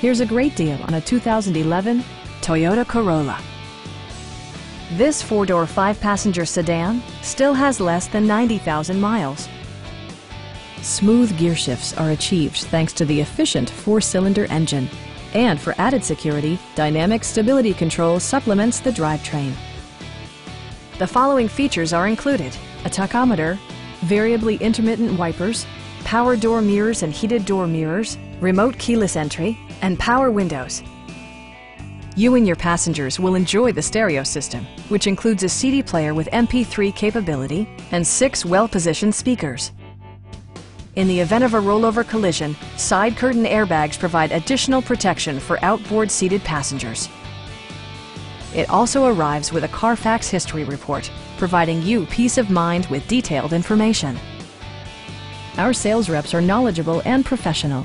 Here's a great deal on a 2011 Toyota Corolla. This four-door, five-passenger sedan still has less than 90,000 miles. Smooth gear shifts are achieved thanks to the efficient four-cylinder engine. And for added security, Dynamic Stability Control supplements the drivetrain. The following features are included. A tachometer, variably intermittent wipers, power door mirrors and heated door mirrors, remote keyless entry, and power windows. You and your passengers will enjoy the stereo system, which includes a CD player with MP3 capability and six well-positioned speakers. In the event of a rollover collision, side curtain airbags provide additional protection for outboard seated passengers. It also arrives with a Carfax history report, providing you peace of mind with detailed information. Our sales reps are knowledgeable and professional.